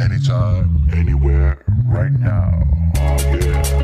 Anytime, anywhere, right now. Oh yeah.